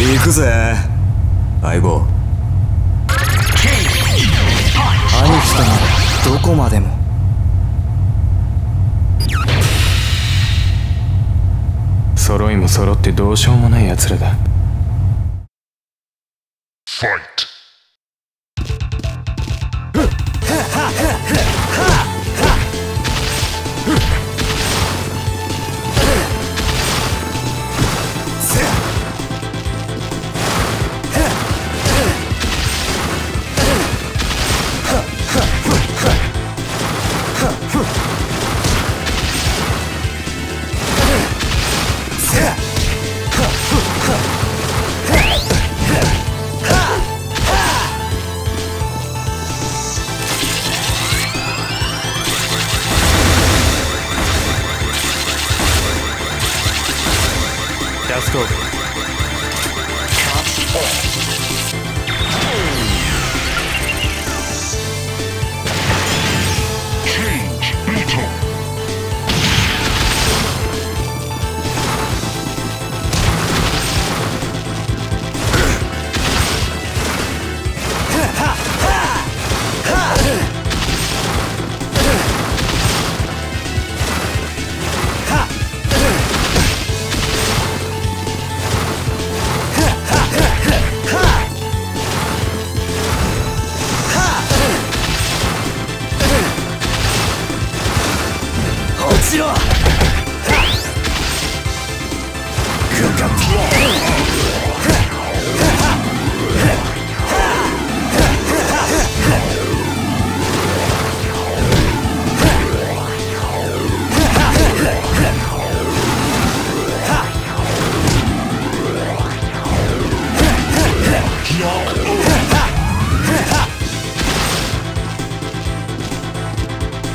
行くぜ。相棒。兄貴とならどこまでも。揃いも揃ってどうしようもない奴らだ。Fight! ラス落ちろ。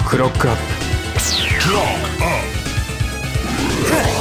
クロックアップ。Clock up!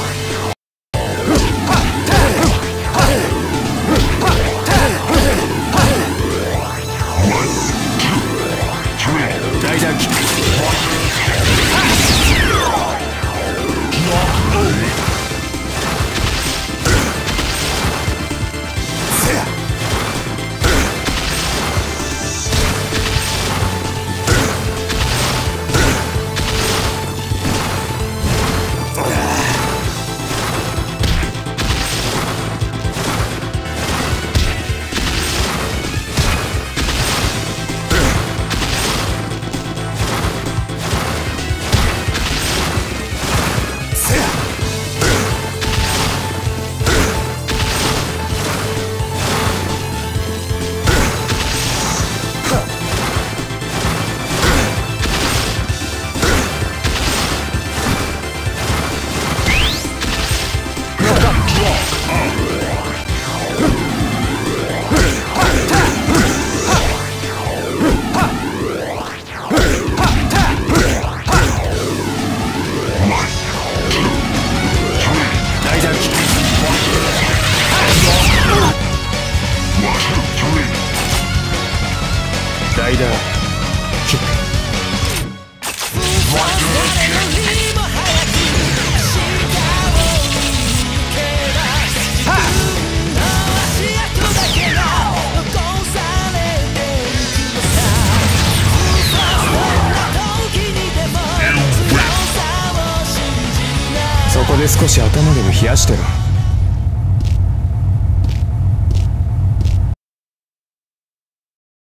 イダーキックそこで少し頭でも冷やしてろ